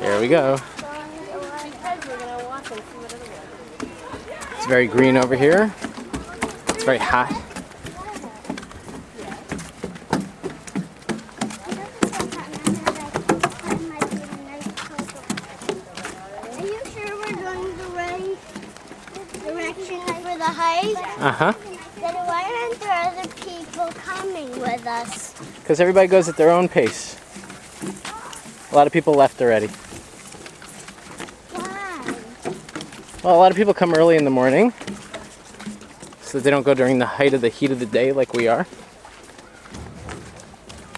There we go. It's very green over here. It's very hot. Are you sure we're going the right direction for the hike? Uh huh. Then why aren't there other people coming with us? Because everybody goes at their own pace. A lot of people left already. Why? Well, a lot of people come early in the morning so they don't go during the height of the heat of the day like we are.